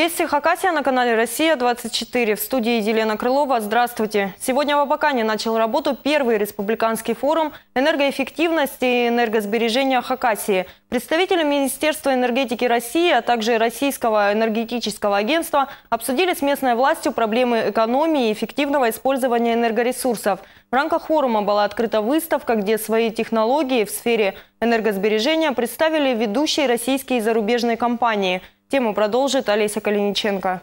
Вести Хакасия на канале «Россия-24». В студии Елена Крылова. Здравствуйте. Сегодня в Абакане начал работу первый республиканский форум энергоэффективности и энергосбережения Хакасии. Представители Министерства энергетики России, а также Российского энергетического агентства обсудили с местной властью проблемы экономии и эффективного использования энергоресурсов. В рамках форума была открыта выставка, где свои технологии в сфере энергосбережения представили ведущие российские и зарубежные компании – Тему продолжит Олеся Калиниченко.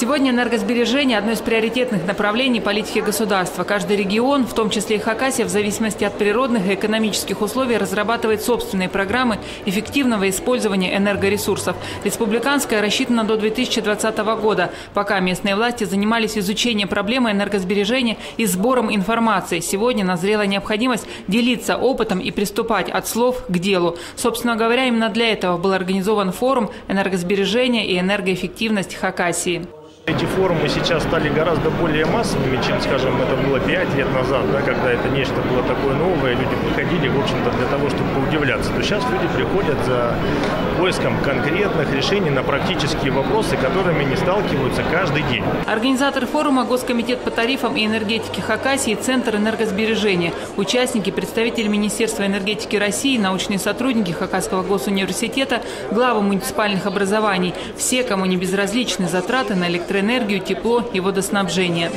Сегодня энергосбережение – одно из приоритетных направлений политики государства. Каждый регион, в том числе и Хакасия, в зависимости от природных и экономических условий, разрабатывает собственные программы эффективного использования энергоресурсов. Республиканская рассчитана до 2020 года, пока местные власти занимались изучением проблемы энергосбережения и сбором информации. Сегодня назрела необходимость делиться опытом и приступать от слов к делу. Собственно говоря, именно для этого был организован форум «Энергосбережение и энергоэффективность Хакасии». Эти форумы сейчас стали гораздо более массовыми, чем, скажем, это было 5 лет назад, да, когда это нечто было такое новое, люди приходили, в общем-то, для того, чтобы поудивляться. То сейчас люди приходят за поиском конкретных решений на практические вопросы, которыми они сталкиваются каждый день. Организатор форума Госкомитет по тарифам и энергетике Хакасии Центр энергосбережения. Участники, представители Министерства энергетики России, научные сотрудники Хакасского госуниверситета, главы муниципальных образований. Все, кому не безразличны затраты на электроэнергию электроэнергию, тепло и водоснабжение.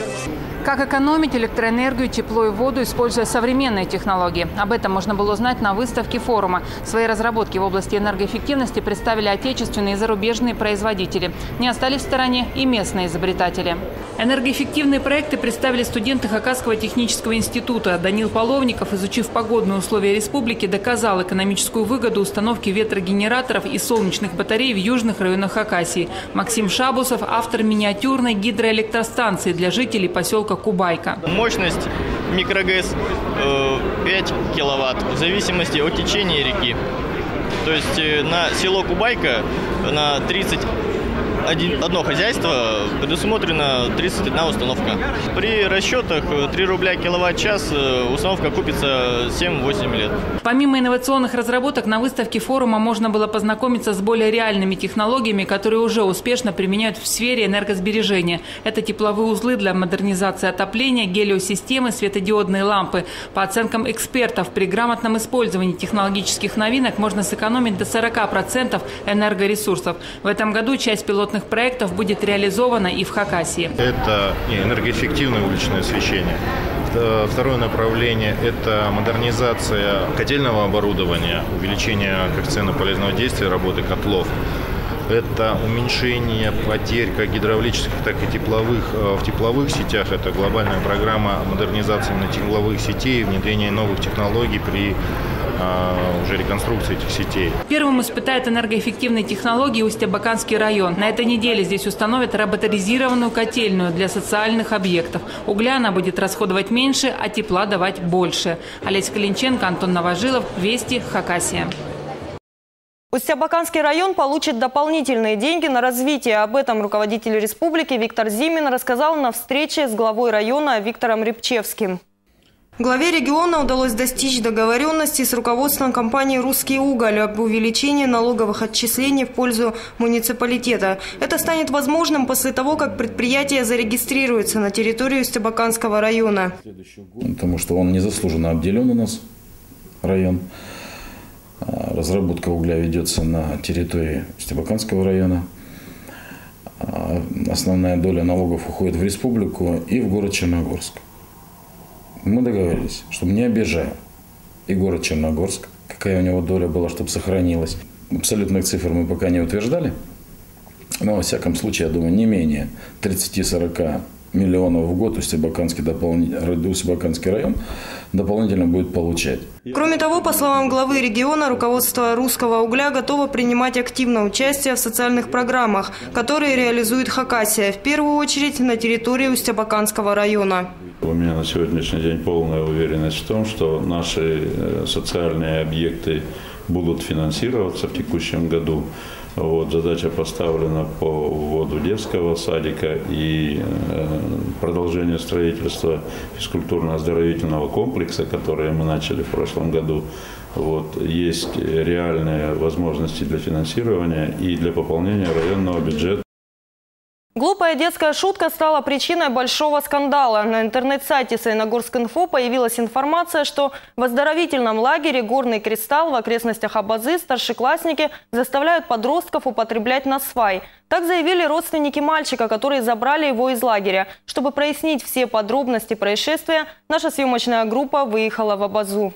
Как экономить электроэнергию, тепло и воду, используя современные технологии? Об этом можно было узнать на выставке форума. Свои разработки в области энергоэффективности представили отечественные и зарубежные производители. Не остались в стороне и местные изобретатели. Энергоэффективные проекты представили студенты Хакасского технического института. Данил Половников, изучив погодные условия республики, доказал экономическую выгоду установки ветрогенераторов и солнечных батарей в южных районах Хакасии. Максим Шабусов – автор миниатюрной гидроэлектростанции для жителей поселка Кубайка. Мощность микрогэс 5 э, киловатт в зависимости от течения реки. То есть э, на село Кубайка на 30 один, одно хозяйство предусмотрена 31 установка. При расчетах 3 рубля киловатт-час э, установка купится 7-8 лет. Помимо инновационных разработок, на выставке форума можно было познакомиться с более реальными технологиями, которые уже успешно применяют в сфере энергосбережения. Это тепловые узлы для модернизации отопления, гелиосистемы, светодиодные лампы. По оценкам экспертов, при грамотном использовании технологических новинок можно сэкономить до 40% энергоресурсов. В этом году часть пилотных пилотных проектов будет реализовано и в Хакасии. Это энергоэффективное уличное освещение. Второе направление – это модернизация котельного оборудования, увеличение коэффициента полезного действия работы котлов. Это уменьшение потерь как гидравлических, так и тепловых э, в тепловых сетях. Это глобальная программа модернизации на тепловых сетей, внедрение новых технологий при а, уже реконструкции этих сетей. Первым испытает энергоэффективные технологии Усть-Абаканский район. На этой неделе здесь установят роботаризированную котельную для социальных объектов. Угля она будет расходовать меньше, а тепла давать больше. Олеся Калинченко, Антон Новожилов, Вести, Хакасия. Усть-Абаканский район получит дополнительные деньги на развитие. Об этом руководитель республики Виктор Зимин рассказал на встрече с главой района Виктором Рябчевским. Главе региона удалось достичь договоренности с руководством компании «Русский уголь» об увеличении налоговых отчислений в пользу муниципалитета. Это станет возможным после того, как предприятие зарегистрируется на территории Стебаканского района. Потому что он незаслуженно обделен у нас, район. Разработка угля ведется на территории Стебаканского района. А, основная доля налогов уходит в республику и в город Черногорск. Мы договорились, чтобы не обижая и город Черногорск, какая у него доля была, чтобы сохранилась. Абсолютных цифр мы пока не утверждали, но, во всяком случае, я думаю, не менее 30-40 миллионов в год Усть-Абаканский, дополнительный, Усть-Абаканский район дополнительно будет получать. Кроме того, по словам главы региона, руководство русского угля готово принимать активное участие в социальных программах, которые реализует Хакасия, в первую очередь на территории Усть-Абаканского района. У меня на сегодняшний день полная уверенность в том, что наши э, социальные объекты будут финансироваться в текущем году. Вот, задача поставлена по вводу детского садика и э, продолжению строительства физкультурно-оздоровительного комплекса, которое мы начали в прошлом году. Вот, есть реальные возможности для финансирования и для пополнения районного бюджета. Глупая детская шутка стала причиной большого скандала. На интернет-сайте Сайногорск.инфо появилась информация, что в оздоровительном лагере «Горный кристалл» в окрестностях Абазы старшеклассники заставляют подростков употреблять насвай. Так заявили родственники мальчика, которые забрали его из лагеря. Чтобы прояснить все подробности происшествия, наша съемочная группа выехала в Абазу.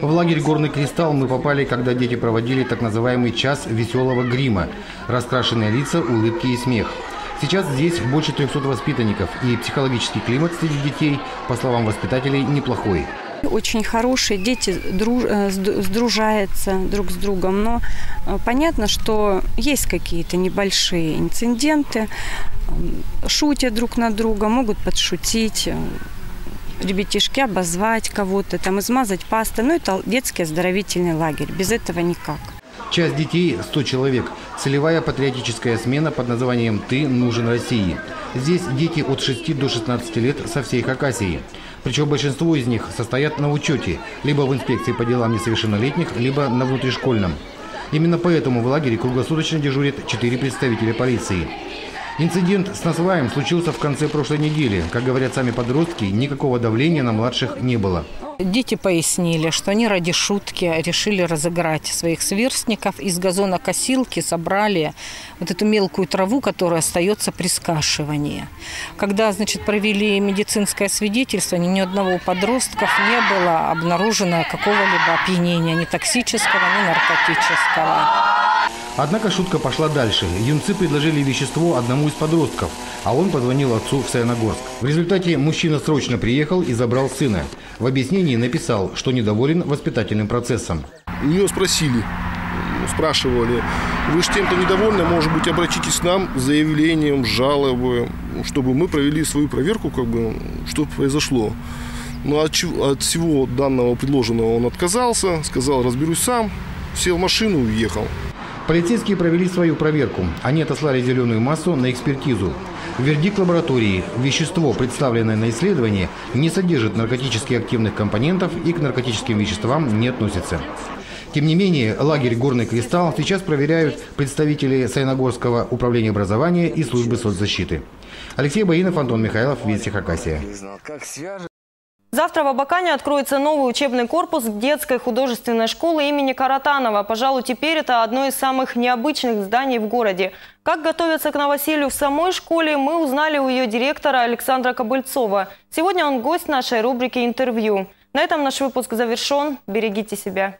В лагерь «Горный кристалл» мы попали, когда дети проводили так называемый час веселого грима. Раскрашенные лица, улыбки и смех. Сейчас здесь больше 300 воспитанников, и психологический климат среди детей, по словам воспитателей, неплохой. Очень хорошие, дети друж, э, сдружаются друг с другом, но э, понятно, что есть какие-то небольшие инциденты, шутят друг на друга, могут подшутить, э, ребятишки обозвать кого-то, там измазать пастой. Ну, это детский оздоровительный лагерь, без этого никак. Часть детей, 100 человек, целевая патриотическая смена под названием «Ты нужен России». Здесь дети от 6 до 16 лет со всей Хакасии. Причем большинство из них состоят на учете, либо в инспекции по делам несовершеннолетних, либо на внутришкольном. Именно поэтому в лагере круглосуточно дежурят 4 представителя полиции. Инцидент с насваем случился в конце прошлой недели. Как говорят сами подростки, никакого давления на младших не было. Дети пояснили, что они ради шутки решили разыграть своих сверстников. Из газонокосилки собрали вот эту мелкую траву, которая остается при скашивании. Когда, значит, провели медицинское свидетельство, ни одного подростков не было обнаружено какого-либо опьянения, ни токсического, ни наркотического. Однако шутка пошла дальше. Юнцы предложили вещество одному из подростков, а он позвонил отцу в Саяногорск. В результате мужчина срочно приехал и забрал сына. В объяснении написал, что недоволен воспитательным процессом. У нее спросили, спрашивали, вы же тем-то недовольны, может быть, обратитесь к нам с заявлением, жалобой, чтобы мы провели свою проверку, как бы, что произошло. Но от, от всего данного предложенного он отказался, сказал, разберусь сам, сел в машину и уехал. Полицейские провели свою проверку. Они отослали зеленую массу на экспертизу. Вердикт лаборатории. Вещество, представленное на исследовании, не содержит наркотически активных компонентов и к наркотическим веществам не относится. Тем не менее, лагерь «Горный кристалл» сейчас проверяют представители Сайногорского управления образования и службы соцзащиты. Алексей Боинов, Антон Михайлов, Вести Хакасия. Завтра в Абакане откроется новый учебный корпус детской художественной школы имени Каратанова. Пожалуй, теперь это одно из самых необычных зданий в городе. Как готовятся к новоселью в самой школе, мы узнали у ее директора Александра Кобыльцова. Сегодня он гость нашей рубрики «Интервью». На этом наш выпуск завершен. Берегите себя.